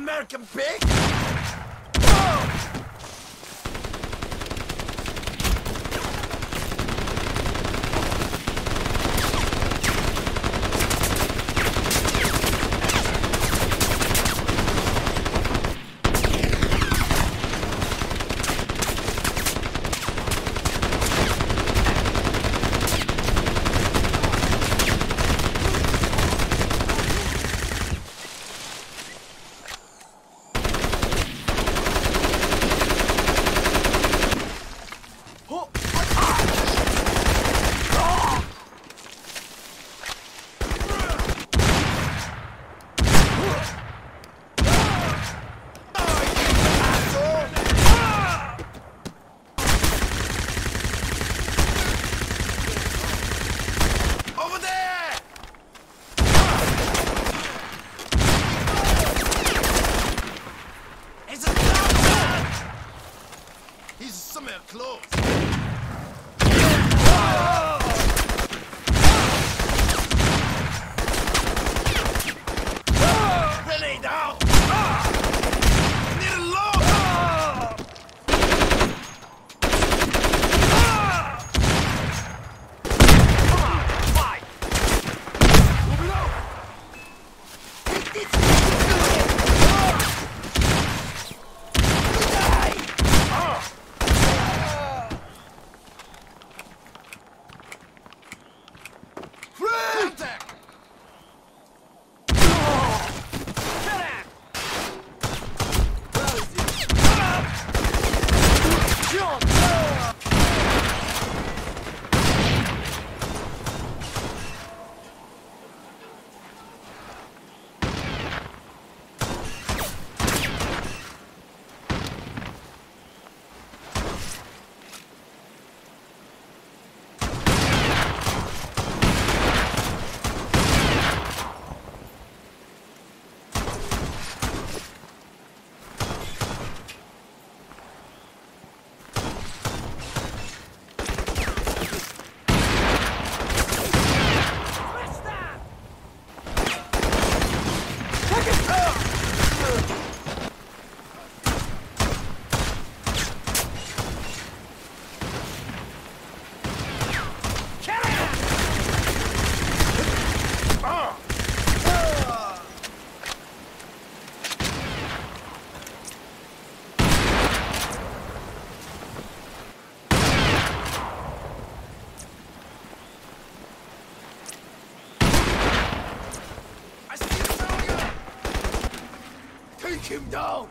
American pig? Close. Take him down!